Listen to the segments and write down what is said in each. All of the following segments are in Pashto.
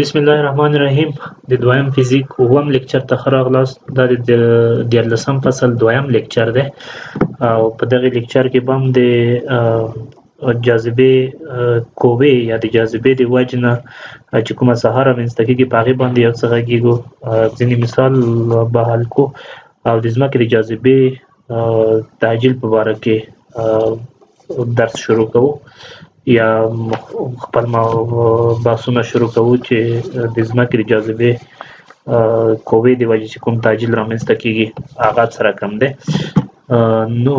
بسم الله الرحمن الرحیم د دویم فزیک اووم لیکچر ته ښه راغلاست دا د دیارلسم فصل دویم لیکچر دی او په دغه لیکچر کې به هم د جاذبې قوې یا د جاذبې د وجې نه چې کومه ساحه رامنځته کېږي په هغې باندې یو څه غږېږو ځینې مثال به حل کړو او د ځمکې د جاذبې تعجیل په باره کې درس شروع کوو یا خپل ما باسونه شروع کوو چې د ځمکې د جاذبې کوې د وجې چې کوم تعجیل رامنځته کېږي هغه سره کم دی نو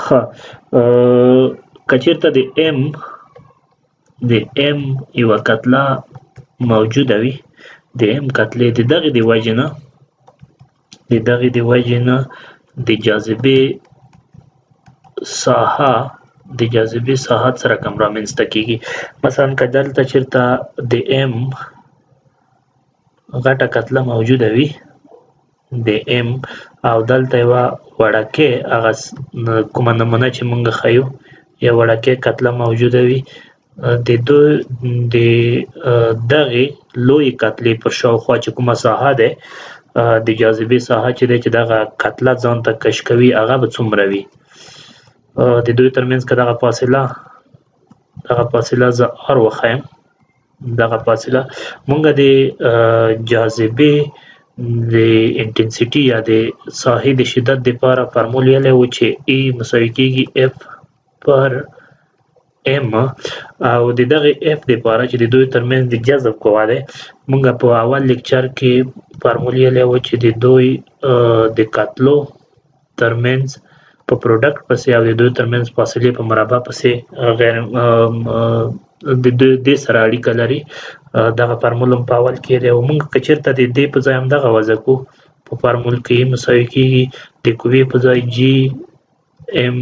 ښه کچیرته د ام د ام یو کتله موجوده وي د ام کتلې د دغه دی وجنه د دغې د وجې نه د جاذبې ساحه د جاذبې ساحه څه رقم رامنځته کیږي مثلا که دلته چیرته د ام غټه کتله موجوده وي د ام او دلته یو وړکه هغه کومه نمونه چې مونږ خایو یو وړکه کتله موجوده وي د دو د دغه لوی کتلې پر شاوخوا چې کومه ساحه ده د جاذبې ساحه چې ده چې دغه کتله ځان ته کش کوي هغه به څومره وي د دوی ترمنځ که دغه فاصله دغه فاصله زه ار وخایم دغه فاصله مونږ د جاذبې د انټنسټي یا د ساحې د شدت لپاره فارمول یې لای و چې ای مساوي کیږي اف پر ام او د دغه اف د پاره چې د دوی ترمنځ د جذب کواله مونږ په اول لیکچر کې فارمولې له و چې د دوی د قتلو ترمنځ په پروډکټ پسې او د دوی ترمنځ فاصله په مربع پسې غیر د دې سره اړیکه لري دغه فارمولم په اول کې دی او موږ کچرته د دې په ځای هم دغه وځکو په فارمول کې مساوي کیږي د قوې په ځای جی ام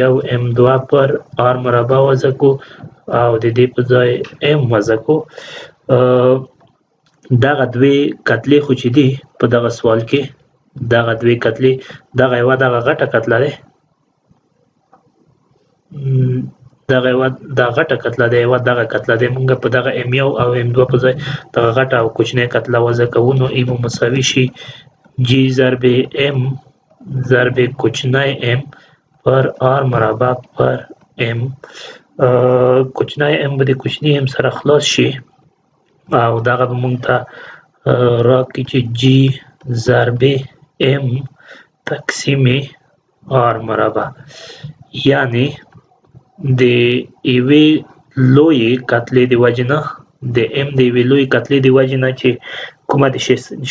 یو ام دوه پر آر مربع وضع کو او د دې په ځای ام وضع کو دغه دوی کتلې خو چې دي په دغه سوال کې دغه دوی کتلې دغه یو دغه غټه کتله ده دغه یو د غټه کتله ده یو دغه کتله ده مونږ په دغه ام یو او ام دوه په ځای دغه غټه او کوچنۍ کتله وضع کوو نو ایمو مساوي شي جی ضرب ام ضرب کوچنی ام پر آر مربع پر ام کوچنی ام به د کوچنی ام سره خلاص شي او دغه به مونږ ته راکړي چې جی ضرب ام تقسیم آر مربع یعنی د یوې لویې کتلې د وجې نه د ام د یوې لویې کتلې د وجې نه چې کومه د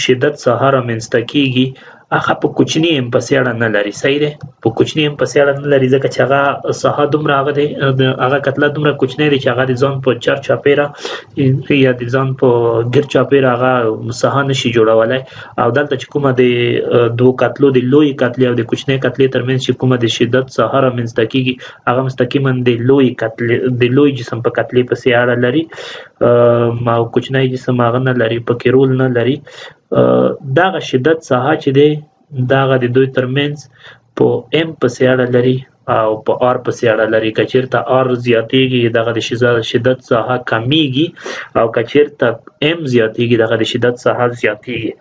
شدت ساحه رامنځته کیږي هغه په کوچني ام پسې اړه نه لري صحیح دی په کوچني ام پسې اړه نه لري ځکه چې هغه ساحه دومره هغه دی هغه کتله دومره کوچنی دی چې هغه د ځان په چار چاپیره یا د ځان په ګر چاپیره هغه ساحه نشي جوړولای او دلته چې کومه د دوه قتلو د لوی قتل او د کوچنی قتل ترمنځ چې کومه د شدت سهار منځته کیږي هغه مستقیما د لوی قتل د لوی جسم په قتل په سیاړه لري او کوچنی جسم هغه نه لري په کیرول نه لري دغه شدت سهار چې دی دغه د دوی ترمنځ په ام په سیاړه لري او په آر پسې اړه لري که چیرته آر زیاتیږي دغه د شدت ساحه کمیږي او که چیرته ام زیاتیږي دغه د شدت ساحه زیاتیږي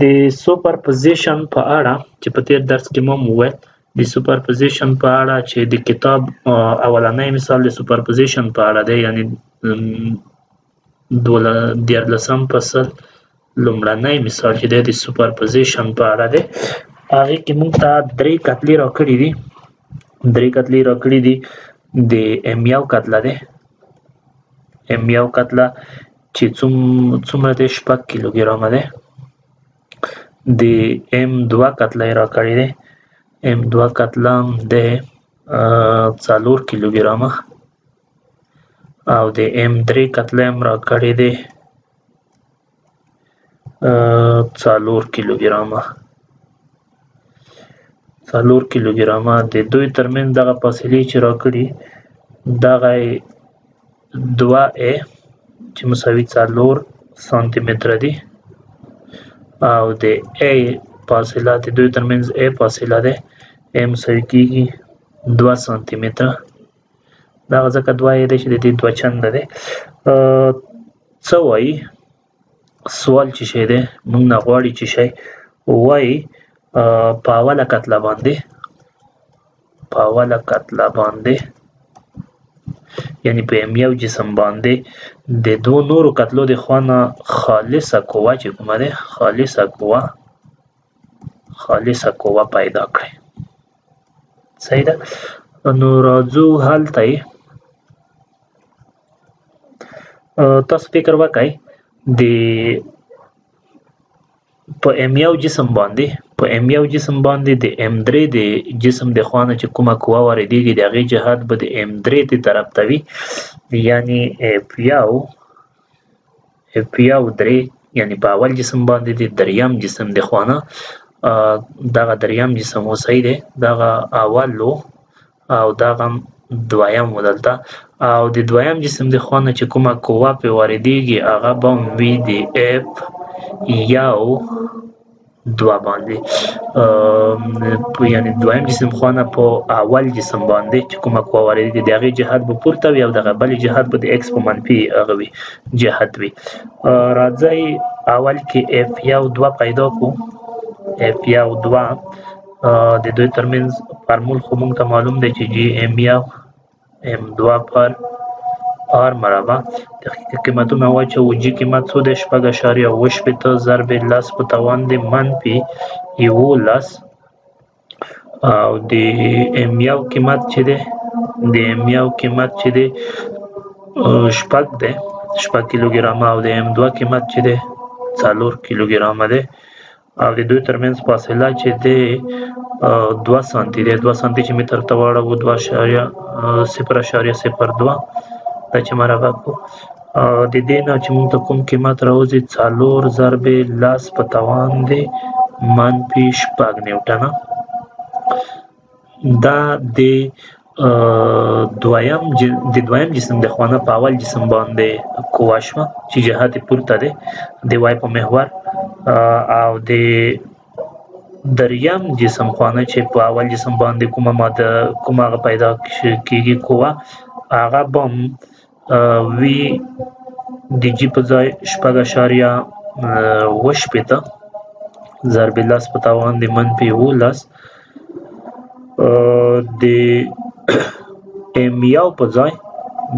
د سوپر پوزیشن په اړه چې په تیر درس کې مو وویل د سوپر پوزیشن په اړه چې د کتاب اولنۍ مثال د سوپر پوزیشن په اړه دی یعنی دیارلسم فصل لومړنی مثال چې دی د سوپرپوزیشن په اړه دی هغه کې موږ ته درې کتلې راکړي دي درې کتلې راکړي دي د ام یو کتله ده ام یو کتله چې څوم څومره ده شپږ کیلوګرام ده د ام دوه کتله یې راکړې ده ام دوه کتله هم ده څلور کیلوګرامه او د ایم درې کتله هم را کړې دی څلور کیلوګرامه څلور کیلوګرامه د دوی ترمن دغه فاصلې چې را کړي دغه دوه ای چې مساوي څلور سانتي متر دی او د ای فاصله د دوی ترمنځ ای فاصله ده ام سوي کیږي 2 سانتي متر دا ځکه دوه یې دی چې د دې دوه چنده دی څه وایي سوال چې شی دی موږ نه غواړي چې شی وایي په اوله کتله باندې په اوله کتله باندې یعنی په ام یو جسم باندې د دوه نورو کتلو د خوانه خالصه قوه چې کومه ده خالصه قوه خالصه قوه پیدا کړئ صحیح ده نو راځو هلته یې تاسو فکر وکړئ د په ام یو جسم باندې په ام یو جسم باندې د ام درې د جسم د خوانه چې کومه قوه واردېږي د هغې جهت به د ام درې د طرف ته وي یعنی اف یو هپیا او درې یعنی په اول جسم باندې دی دریم جسم دی خوانه دغه دریم جسم و صحیح دی دغه اول لو او دغه دویم ودلته او د دویم جسم دی خوانه چې کومه قوه په واردیږي هغه به وی دی اف یو دوا باندې په یعنی دویم جسم خانه په اول جسم باندې چې کومه قوه واردېږي د هغې جهت به پورته وي او دغه بل جهت به د ایکس په منفي هغه وي جهت وي راځئ اول کې اف یو دوه پیدا کو اف یو دوه د دوی ترمنځ فارمول خو مونږ ته معلوم دی چې جی ایم یو ام دوه پر آر مربع دقیق قیمتونه واچوو جی قیمت څو دی شپږ اشاریه اووه شپېته ضرب لس په توان دی منفي یولس او د ام یو قیمت چې دی د ام یو قیمت چې دی شپږ دی شپږ کیلوګرامه او د ام دوه قیمت چې دی څلور کیلوګرامه دی او د دوی ترمنځ فاصله چې د دوه سانتي دی دوه سانتي چې مې ترته واړوو دوه اشاریه صفر اشاریه صفر دوه دا چې مرغه کو د دې نه چې موږ ته کوم قیمت راوځي څلور ضربې لاس په توان دی منفي شپږ نیوټنه دا د دویم د دویم جسم د خونه په اول جسم باندې قوه شوه چې جهت پورته دی د وای په محور او د دریم جسم خونه چې په اول جسم باندې کومه ماده کومه پیدا کیږي قوه هغه بم وی د جی په ځای شپږ اشاریه اوه شپېته ضرب لس په تاوان د منفي اوولس د ام یو په ځای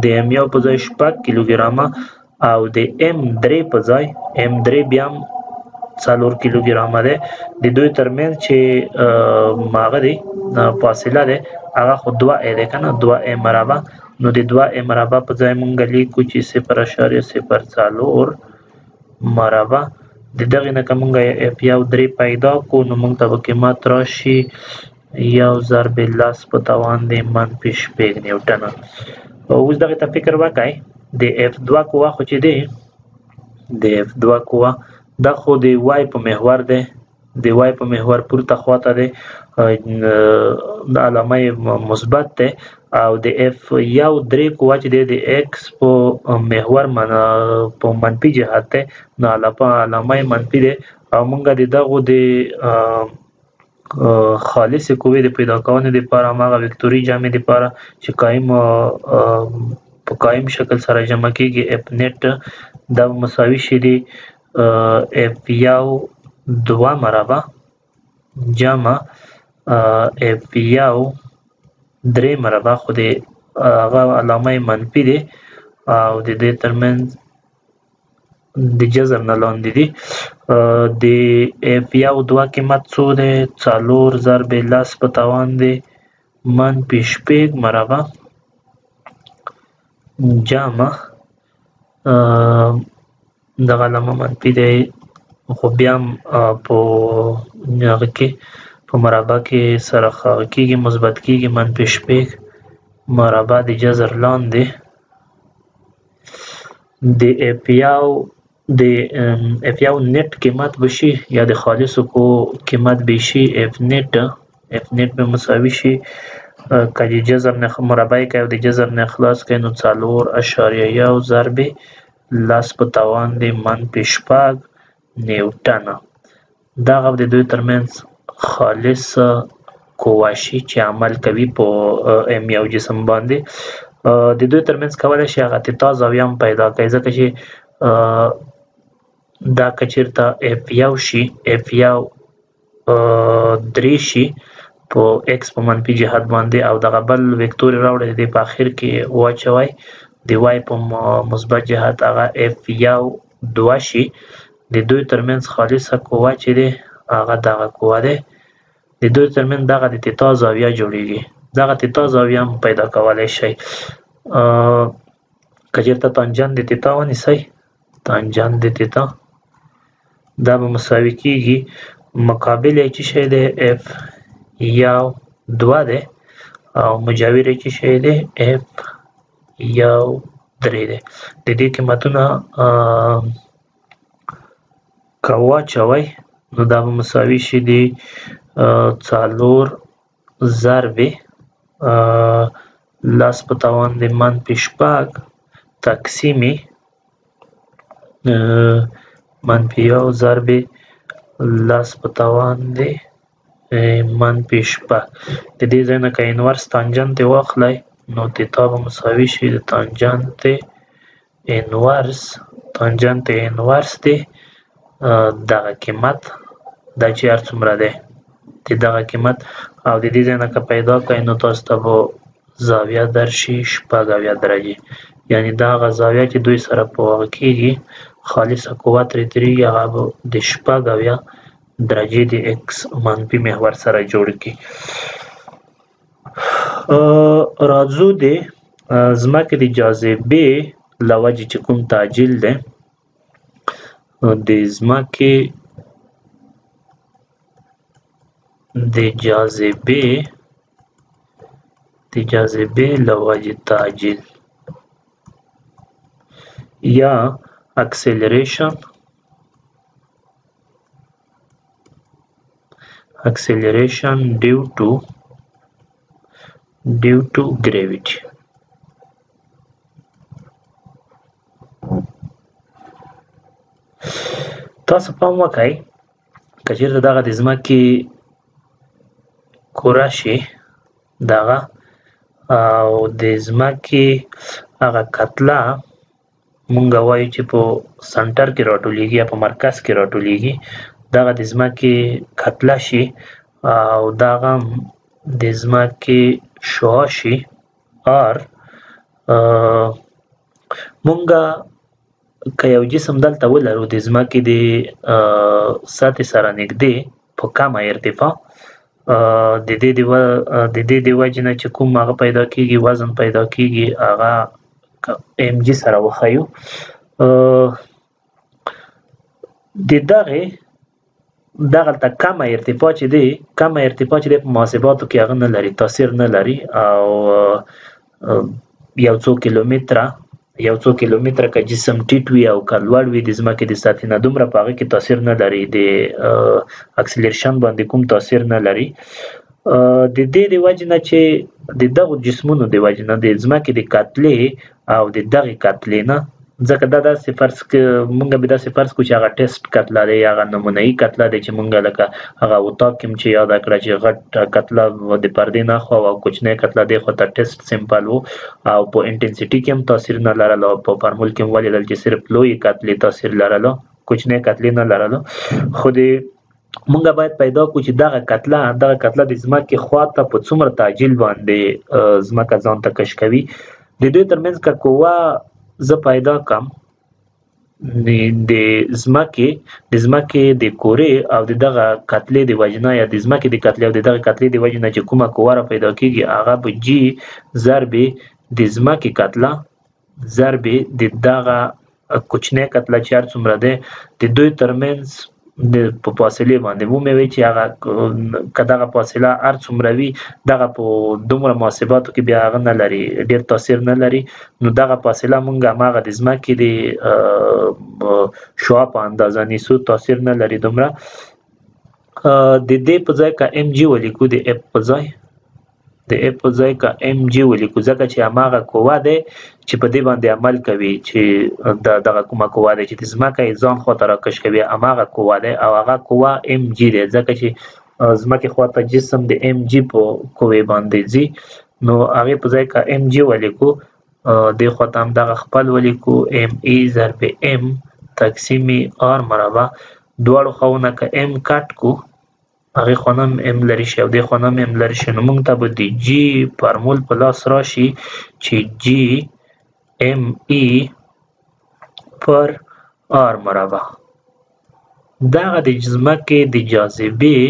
د ام یو په ځای شپږ کیلوګرامه او د ام درې په ځای ام درې بیا هم څلور کیلوګرامه دی د دوی ترمنځ چې ماغه دی فاصله دی هغه خو دوه ای دی که نه دوه ای مربع نو د دوه ای مربع په ځای مونږ لیکو چې صفر اشاریه صفر څلور مربع د دغې نه که مونږ اف یو درې پیدا کو نو مونږ ته به قیمت راشي یو ضرب لس په توان د منفي شپږ نیوټنه اوس دغې ته فکر وکړئ د اف دوه قوه خو چې دی د اف دوه قوه دا خو د وای په محور دی دیوای په محور پورته خواته دی د علامه مثبت دی او د اف یو درې قوه چې دی د ایکس په محور من په منفي جهت دی نو علامه منفي دی او موږ د دغو د خالص قوې د پیدا کولو لپاره هغه وکتوري جامې لپاره چې قائم په قائم شکل سره جمع کیږي اپ نت دا مساوي شي دي اف یو دوه مربع جمع اف یو درې مربع خو د هغه علامه منفي دی او د دې ترمنځ د جذر نه لاندې دي د اف یو دوه قیمت څو دی څلور ضرب لس په توان دی منفي شپږ مربع جمع دغه علامه منفي دی خو بیا هم په هغه کې په مربع کې سره هغه کېږي مثبت کېږي منفي شپږ مربع د جذر لاندې د اپیاو د اپیاو نت قیمت بشي یا د خالصو کو قیمت بشي اف نت اف نت به مساوي شي کله جذر نه مربع کوي د جذر نه خلاص کوي نو 4.1 ضرب لس په توان دی منفي شپږ نیوټنه دغه د دوی ترمنځ خالص قوه شي چې عمل کوي په ام یو جسم باندې د دوی ترمنځ کولای شي هغه تتا زاویه هم پیدا کوي ځکه چې دا کچیرته اف یو شي اف یو درې شي په ایکس په منفي جهت باندې او دغه بل وکتور راوړی دی په اخر کې واچوي دی وای په مثبت جهت هغه اف یو دوه شي د دوی ترمنځ خالصه قوه چې دی هغه دغه قوه دی د دوی ترمنځ دغه د تیتا زاویه جوړیږي دغه تیتا زاویه هم پیدا کولای شي که چېرته تانجن د تیتا ونیسئ تانجان د تیتا دا به مساوي کیږي مقابل یې چې شی دی اف یو دوه دی او مجاور یې چې شی دی اف یو درې دی د دې قیمتونه که واچوئ نو دا به مساوي شي د څلور ضرب لس په توان د منفي شپږ تقسیم منفي یو ضرب لس په توان د منفي شپږ د دې ځای نه که انورس تانجنت واخلئ نو تیتا به مساوي شي د تانجنت انورس تانجنت انورس دی دغه قیمت دا چې هر څومره دی د دغه قیمت او د دې ځای نه که پیدا کړئ نو تاسو ته به زاویه درشي شپږ اویا درجې یعنی دا هغه زاویه چې دوی سره په واقع کېږي خالصه قوه ترې تېرېږي هغه به د شپږ اویا درجې د اکس منفي محور سره جوړ کړي راځو د ځمکې د جاذبې له وجې چې کوم تعجیل دی د ځمکې د جاذبې د جاذبې له وجې تعجیل یا اکسلریشن acceleration due to due to gravity تاسو پام وکړئ که چېرته دغه د ځمکې کوره شي دغه او د ځمکې هغه کتله مونږ وایو چې په سنټر کې راټولیږي یا په مرکز کې راټولیږي دغه د ځمکې کتله شي او دغه د ځمکې شعا شي ار مونږه که یو جسم دلته ولرو د ځمکې د سطح سره نږدې په کمه ارتفاع د دې د د دې د وجه نه چې کوم هغه پیدا کیږي وزن پیدا کیږي هغه ام جی سره وخایو د دغه دغه ته کمه ارتفاع چې دی کمه ارتفاع چې دی په محاسباتو کې هغه نه لري تاثیر نه لري او یو څو کیلومتره یو څو کیلومتره که جسم ټیټ وي او که لوړ وي د ځمکې د سطحې نه دومره په هغه کې تاثیر نه لري د اکسلیرشن باندې کوم تاثیر نه لري د دې د وجې نه چې د دغو جسمونو د وجې نه د ځمکې د کتلې او د دغې کتلې نه ځکه دا داسې فرض کې مونږ به داسې فرض کو چې هغه ټیسټ کتله دی هغه نمونه یي کتله دی چې مونږ لکه هغه اتاق کې چې یاد کړه چې غټ کتله د پردې نه خو او کوچنی کتله دی خو ته ټیسټ سیمپل وو او په انټنسټي کې هم تاثیر نه لرلو په فارمول کې ولیدل چې صرف لوی کتلې تاثیر لرلو کوچنی کتلې نه لرلو خو د مونږ باید پیدا کو چې دغه کتله دغه کتله د ځمکې خواته په څومره تعجیل باندې ځمکه ځان ته کش کوي د دوی ترمنځ که قوه زه پیدا کم د ځمکې د ځمکې د کورې او د دغه کتلې د وجنه یا د ځمکې د کتلې او د دغه کتلې د وجنه چې کومه قوه را پیدا کیږي هغه به جی ضرب د ځمکې کتله ضرب د دغه کوچنی کتله چې هر څومره دی د دوی ترمنځ د په فاصله باندې ومه وی چې هغه کداغه فاصله هر څومره وي دغه په دومره محاسباتو کې بیا هغه نه لري ډیر تاثیر نه لري نو دغه فاصله مونږه ماغه د ځمکې د شوا په اندازه نیسو تاثیر نه لري دومره د دې په ځای کا ام جی ولیکو د اپ په ځای د اف په ځای که ام جی ولیکو ځکه چې هماغه قوه ده چې په دې باندې عمل کوي چې د دغه کومه قوه ده چې د ځمکه یې ځان خواته راکش کوي هماغه قوه ده او هغه قوه ام جی ده ځکه چې ځمکې خواته جسم د ام جی په قوې باندې ځي نو هغه په ځای که ام جی ولیکو د خواته هم دغه خپل ولیکو ام ای e ضرب ام تقسیم ار مربع دواړو خواونه که ام کټ کو هغې خوا نه هم ام لرې شي او دې خوا نه هم ام لرې شي نو موږ ته به د جي فارمول په لاس راشي چې جي ام ای پر آر مربع دغه د ځمکې د جاذبې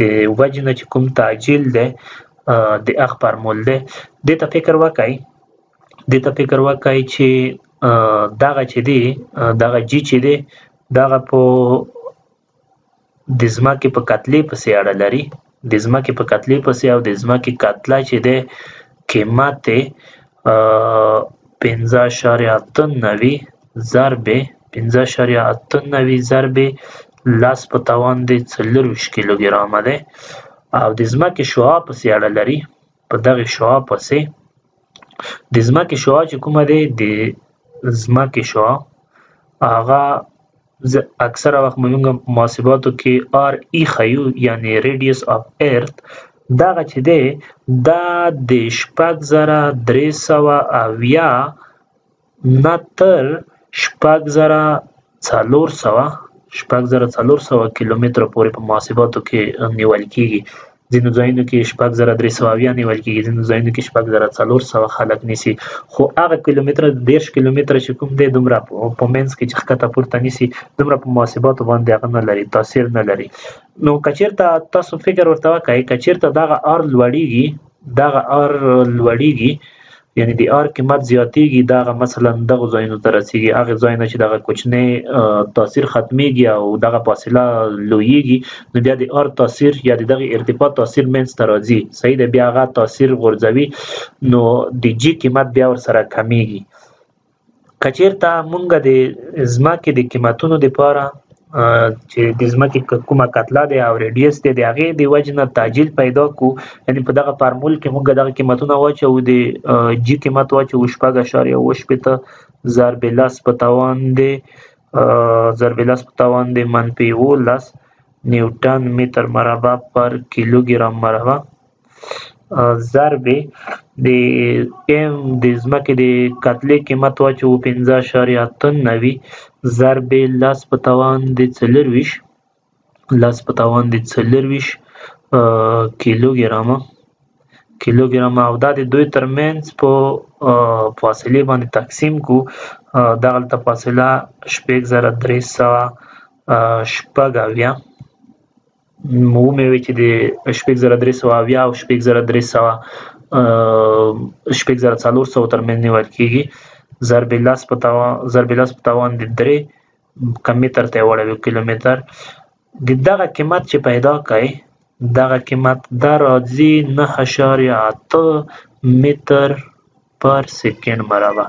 د وجې نه چې کوم تعجیل دی د اخ فارمول دی دې ته فکر وکړئ دې ته فکر وکړئ چې دغه چې دی دغه جي چې دی دغه په د ځمکې په کتلې پسې اړه لري د ځمکې په کتلې پسې او د ځمکې کتله چې دی قیمت یې پنځه اشاریه اته نوي ضرب پنځه اشاریه اته نوي ضرب لس په توان دی څلورویشت کیلوګرامه دی او د ځمکې شعاع پسې اړه لري په دغه شعاع پسې د ځمکې شعاع چې کومه دی د ځمکې شعاع هغه اکثره وخت موږ محاسباتو کې ار ای خیو یعنی ریډیس اف ارت دغه چې دی دا د شپږ زره درې سوه اویا نه تر شپږ زره څلور سوه شپږ زره څلور سوه کیلومتره پورې په محاسباتو کې نیول کیږي ځینو ځایونو کې شپږ زره درې سوه اویا نیول کېږي ځینو ځایونو کې شپږ زره څلور سوه خلک نیسي خو هغه کیلومتره دېرش کیلومتره چې کوم دی دومره په منځ کې چې ښکته پورته نیسي دومره په محاسباتو باندې هغه نه لري تاثیر نه لري نو که چېرته تاسو فکر ورته وکړئ که چېرته دغه ار لوړیږي دغه ار لوړیږي یعنی د آر قیمت زیاتیږي دا غ مثلا دغه ځایونو ته رسیږي هغه ځای نه چې دغه کوچنی تاثیر ختمیږي او دغه فاصله لویږي نو بیا د آر تاثیر یا د دغه ارتفاع تاثیر منځ ته راځي صحیح دی بیا هغه تاثیر غورځوي نو د جی قیمت بیا ور سره کمیږي که چیرته مونږ د ځمکې د قیمتونو لپاره چې د ځمکې کومه کتله دی او ریډیس دی د هغې د وجې نه تاجیل پیدا کو یعنی په دغه فارمول کې مونږ دغه قیمتونه واچو د جی قیمت واچو شپږ اشاریه اوه شپېته ضرب لس په توان دی ضرب لس په توان دی منفي اوولس نیوټن متر مربع پر کیلوګرام مربع ضربې د ایم د ځمکې د کتلې قیمت وه چې و پنځه اشاریه اته نوي ضربې لس په توان د څلور ویش لس په توان د څلور ویش کیلوګرامه کیلوګرامه او دا د دوی ترمنځ په فاصلې باندې تقسیم کو دغلته فاصله شپږ زره درې سوه شپږ اویا ومې وي چې د 6370 او 6400 ترمنځ نیول کیږي ضرب لاس په تاوان ضرب لاس په تاوان د 3 کمتر ته وړوي کیلومتر د دغه قیمت چې پیدا کړي دغه قیمت د راځي 9.8 متر پر سیکنډ مربع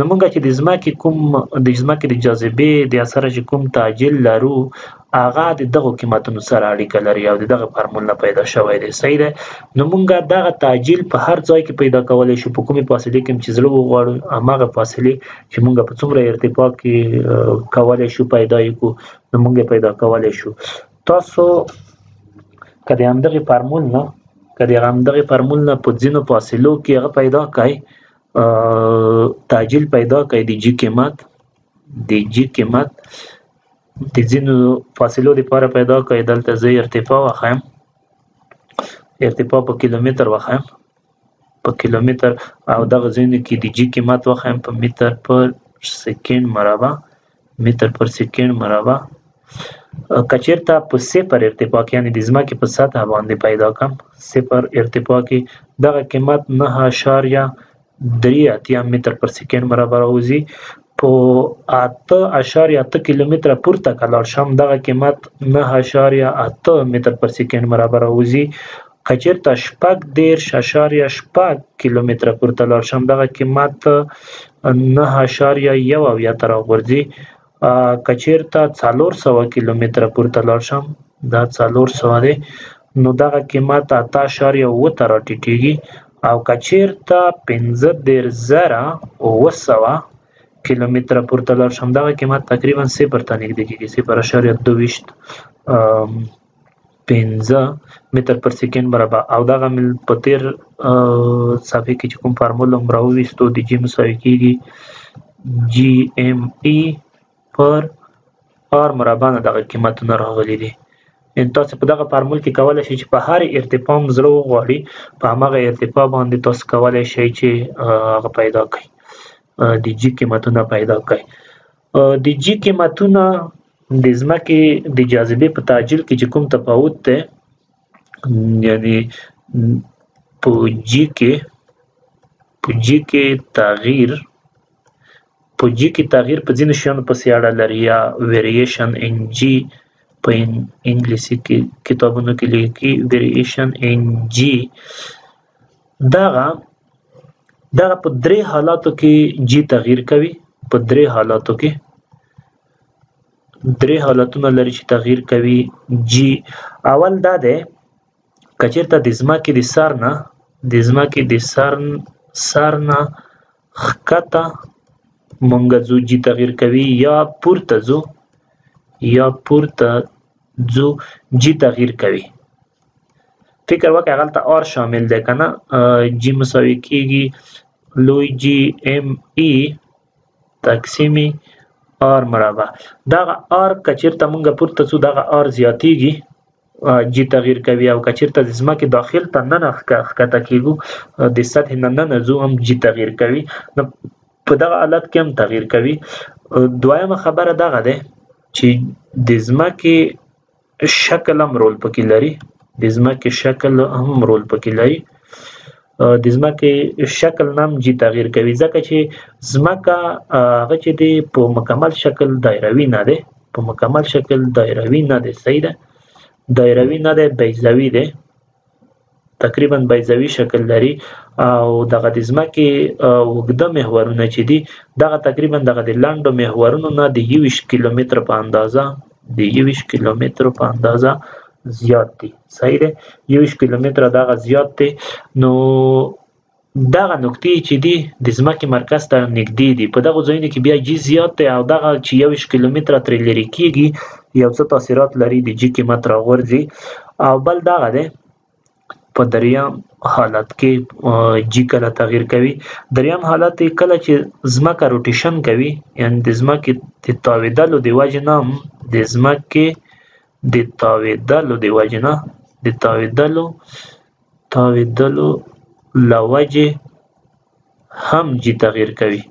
نو موږ چې د ځمکې کوم د ځمکې د جاذبې د اثر چې کوم تعجیل لرو هغه د دغه قیمتونو سره اړیکه لري او د دغه فارموله پیدا شوی دی صحیح ده نو موږ دغه تعجیل په هر ځای کې پیدا کولای شو په کومې فاصله کې چې زړه وغواړو هغه فاصله چې موږ په څومره ارتفاع کې کولای شو پیدا یې کو نو موږ پیدا کولای شو تاسو که د همدغې فارمول نه که د همدغې فارمول نه په ځینو فاصلو کې هغه پیدا کړئ تعجیل پیدا کړئ د جي قیمت د جي قیمت د ځینو فاصلو لپاره پیدا کړئ دلته زه ارتفاع وښیم ارتفاع په کیلومتر وښیم په کیلومتر او دغه ځینو کې د جی قیمت وخایم په متر پر سیکنډ مربع متر پر سیکنډ مربع کچیرته په صفر ارتفاع کې یعنی د ځمکې په سطح باندې پیدا کم صفر ارتفاع کې دغه قیمت 9.3 متر پر سیکنډ مربع راوځي په 8.8 کیلومتر پورته کلاړ شم دغه قیمت 9.8 متر پر سیکنډ مربع راوځي که چېرته شپږ دېرش اشاریه شپږ کیلومتره پورته لاړ شم دغه قیمت نه اشاریه یو اویا ته راغورځي که چېرته څلور سوه کیلومتره پورته لاړ شم دا څلور سوه دی نو دغه قیمت اته اشاریه اووه ته راټیټېږي او که چېرته پنځه دېرش زره اووه سوه کیلومتره پورته لاړ شم دغه قیمت تقریبا صفر ته نږدې کېږي صفر اشاریه دوه ویشت 15 متر پر سکند مربع او دا غمل په تیر صفحه کې کوم فارموله هم راوېستو د جی مساوي کیږي جی ایم ای پر آر مربع نه دغه قیمتونه راغلي دي ان تاسو په دغه فارمول کې کولای شئ چې په هر ارتفاع زړه وغواړي په هغه ارتفاع باندې تاسو کولای شئ چې هغه پیدا کړئ د جی قیمتونه پیدا کړئ د جی قیمتونه د ځمکې د جاذبې په تعجیل کې چې کوم تفاوت دی یعنی په جی کې په جی کې تغییر په جی کې تغییر په ځینو شیانو پسې اړه لري یا ویریشن ان جی په انګلیسي کې کتابونو کې لیکي ویریشن ان جی دغه دغه په درې حالاتو کې جی تغییر کوي په درې حالاتو کې درې حالتونه لري چې تغییر کوي جی اول دا ده کچیرته د ځمکې د سر نه د ځمکې د سر سر نه ښکته مونږ ځو جی تغییر کوي یا پورته ځو یا پورته ځو جی تغییر کوي فکر وکړئ هغلته اور شامل دی کنه جی مساوي کیږي لوی جی ام ای تقسیمی آر مربع دغه آر کچیرته مونږ پورته څو دغه آر زیاتیږي جی تغییر کوي او کچیرته د ځمکې داخل ته نه ښکته کیږو د سطح نه نه نزو هم جی تغییر کوي نو په دغه حالت کې هم تغییر کوي دویمه خبره دغه ده چې د ځمکې شکل هم رول پکې لري د ځمکې شکل هم رول پکې لري د ځمکې شکل نام جی تغییر کوي ځکه چې ځمکه هغه چې دی په مکمل شکل دایروي نه دی په مکمل شکل دایروي نه دی صحیح ده دایروي نه دی بیزوي دی تقریبا بیضوي شکل لري او دغه د ځمکې اوږده محورونه چې دي دغه تقریبا دغه د لنډو محورونو نه د 21 کیلومتر په اندازه د 21 کیلومتر په اندازه زیات دي صحیح ده 21 کیلومتر دغه زیات دي نو دغه نقطې چې دي د ځمکې مرکز ته نږدې دي په دغه ځایونو کې بیا جي زیات دی او دغه چې 21 کیلومتره ترې لرې کیږي یو څه تاثیرات لري د جي قیمت راغورځي او بل دغه دی په دریم حالت کې جی کله تغییر کوي دریم حالت کله چې ځمکه روټیشن کوي یعنی د ځمکې د تاویدلو د وجې نه د ځمکې د تاویدلو د وجې نه د تاویدلو تاویدلو له وجې هم جی تغیر کوي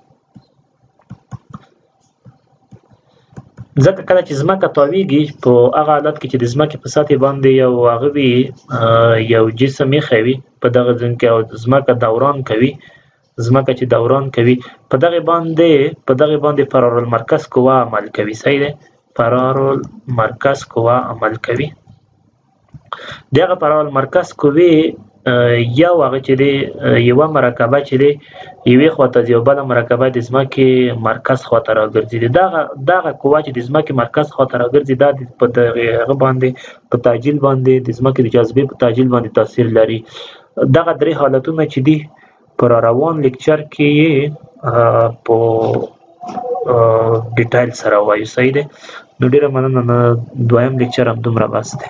ځکه کله چې ځمکه تاویږي په هغه حالت کې چې د ځمکې په سطح باندې یو هغه وي یو جسم یې خوي په دغه ځین کې او ځمکه دوران کوي ځمکه چې دوران کوي په دغه باندې په دغه باندې فرار المرکز قوه عمل کوي صحیح ده فرار المرکز قوه عمل کوي دغه پرول مرکز کوي یا هغه چې دی یو مرکبه چې دی یوې خواته یو بل مرکبه د ځمکې مرکز خواته راګرځي دغه دغه قوه چې د ځمکې مرکز خواته راګرځي دا په دغه باندې په تاجیل باندې د ځمکې د جاذبې په تاجیل باندې تاثیر لري دغه درې حالتونه چې دي په را روان لیکچر کې یې په ډیټایل سره وایو صحیح دی نو ډیره مننه نه دویم لیکچر هم دومره بس دی